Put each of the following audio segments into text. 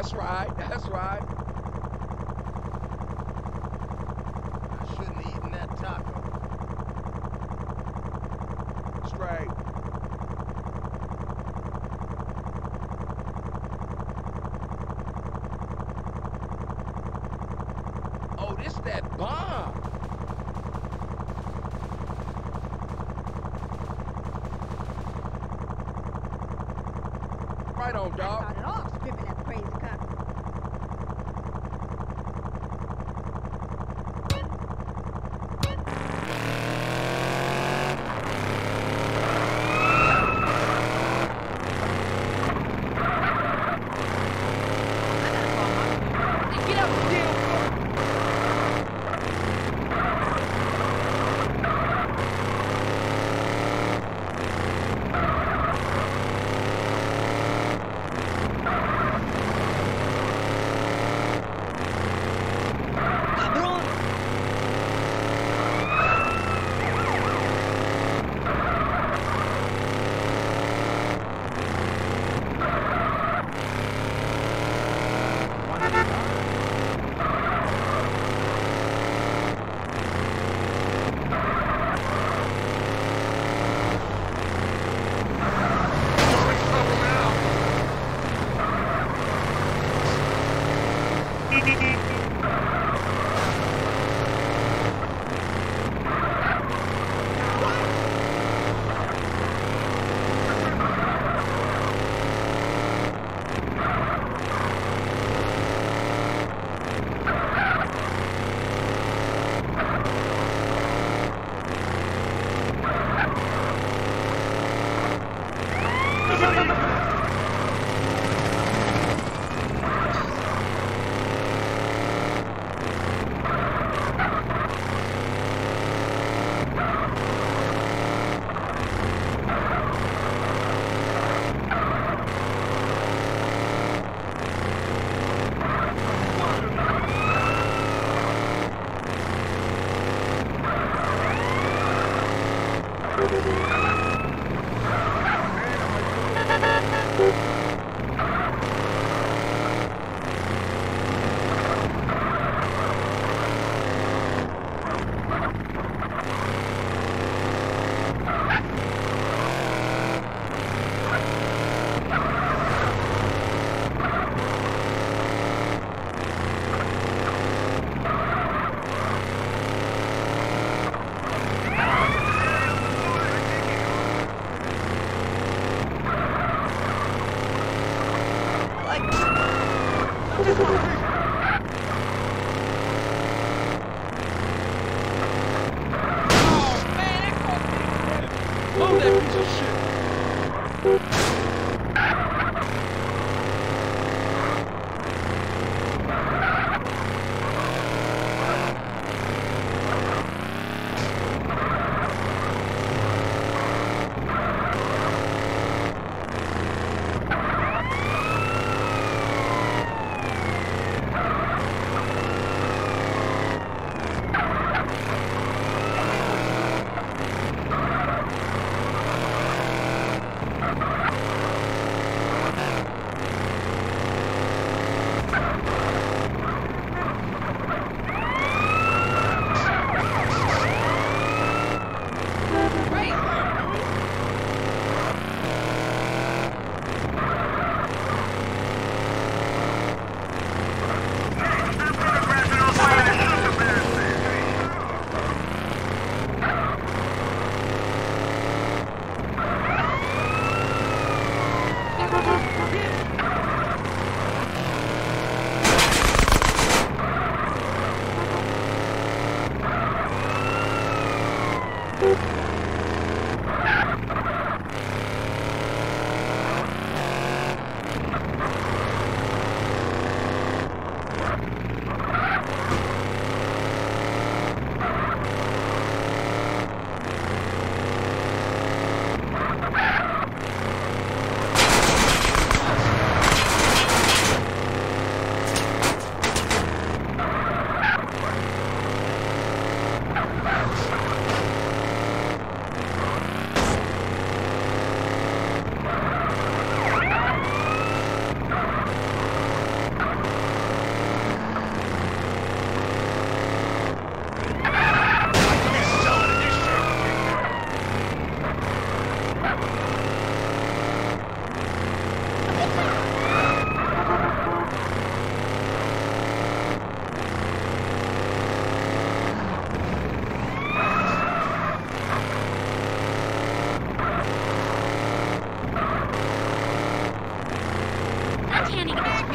That's right. That's right. I shouldn't have eaten that taco. Straight. Oh, this is that bomb. Right on, dog. Started off stripping that crazy. Blow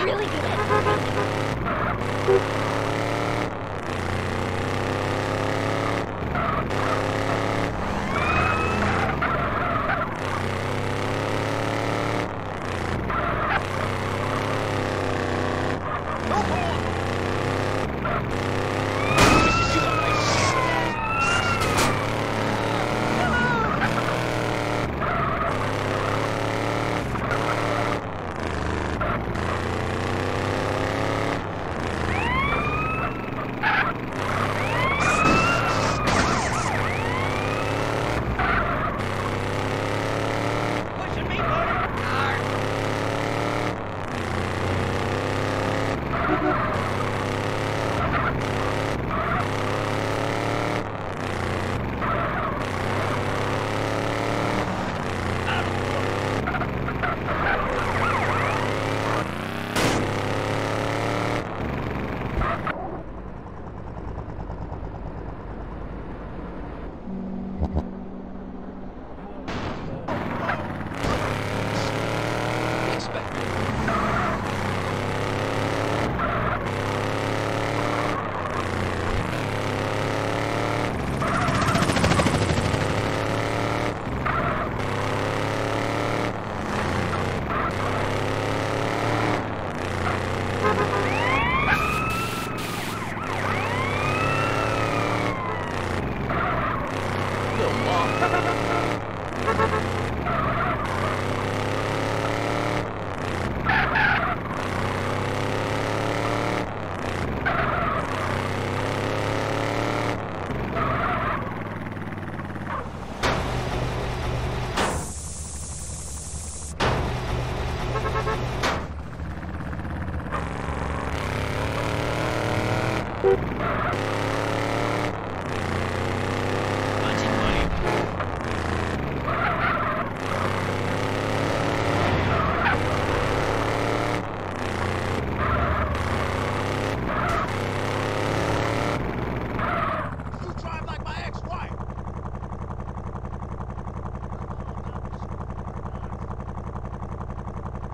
really good